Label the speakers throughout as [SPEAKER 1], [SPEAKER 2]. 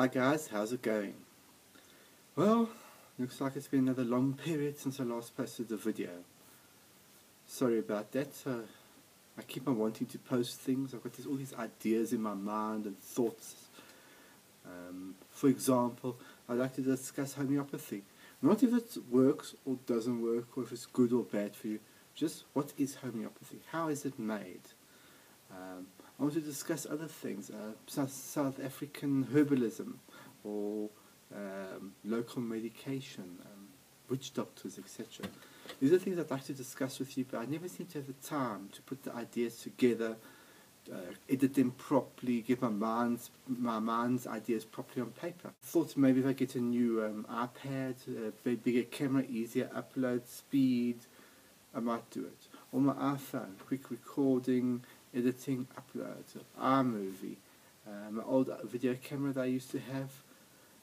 [SPEAKER 1] Hi guys, how's it going? Well, looks like it's been another long period since I last posted a video. Sorry about that. Uh, I keep on wanting to post things. I've got this, all these ideas in my mind and thoughts. Um, for example, I'd like to discuss homeopathy. Not if it works or doesn't work or if it's good or bad for you. Just what is homeopathy? How is it made? Um, I want to discuss other things, uh, South, African herbalism or um, local medication, um, witch doctors, etc. These are things I'd like to discuss with you, but I never seem to have the time to put the ideas together, uh, edit them properly, give my mind's, my mind's ideas properly on paper. Thought maybe if I get a new um, iPad, a bigger camera, easier upload speed, I might do it. Or my iPhone, quick recording, editing, uploads, iMovie, uh, my old video camera that I used to have.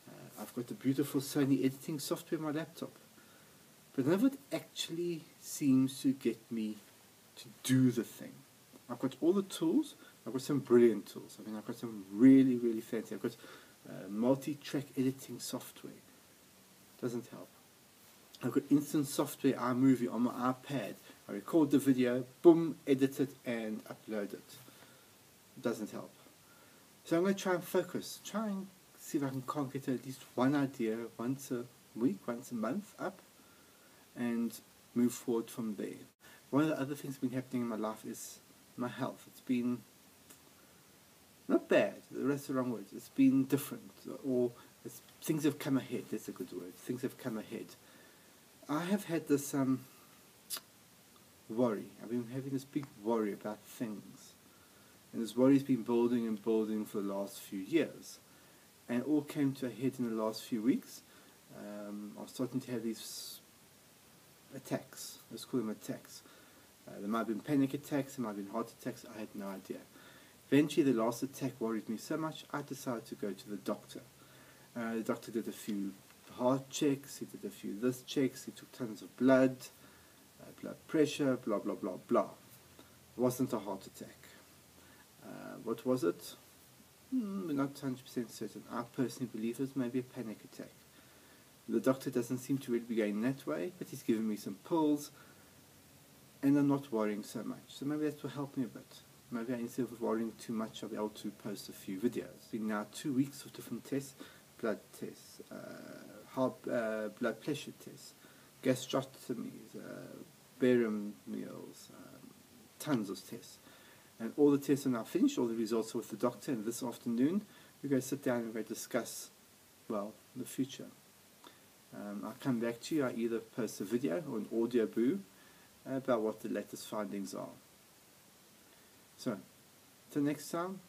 [SPEAKER 1] Uh, I've got the beautiful Sony editing software on my laptop. But none of it actually seems to get me to do the thing. I've got all the tools. I've got some brilliant tools. I mean, I've got some really, really fancy. I've got uh, multi-track editing software. Doesn't help. I've got instant software iMovie on my iPad. I record the video, boom, edit it, and upload it. Doesn't help. So I'm going to try and focus. Try and see if I can conquer at least one idea once a week, once a month up, and move forward from there. One of the other things that's been happening in my life is my health. It's been not bad, the rest are wrong words. It's been different, or things have come ahead. That's a good word. Things have come ahead. I have had this um, worry. I've been having this big worry about things. And this worry's been building and building for the last few years. And it all came to a head in the last few weeks. Um, I was starting to have these attacks. Let's call them attacks. Uh, there might have been panic attacks, there might have been heart attacks, I had no idea. Eventually, the last attack worried me so much, I decided to go to the doctor. Uh, the doctor did a few heart checks, he did a few this checks, he took tons of blood, uh, blood pressure, blah blah blah blah. It wasn't a heart attack. Uh, what was it? Mm, not 100% certain. I personally believe it maybe a panic attack. The doctor doesn't seem to really be going that way, but he's given me some pills, and I'm not worrying so much. So maybe that will help me a bit. Maybe instead of worrying too much, I'll be able to post a few videos. It's been now two weeks of different tests, blood tests, uh, uh, blood pressure tests, gastroscopies, uh, barium meals, um, tons of tests. And all the tests are now finished, all the results are with the doctor, and this afternoon we're going to sit down and we're going to discuss, well, the future. Um, I'll come back to you, I either post a video or an audioboo about what the latest findings are. So, till next time,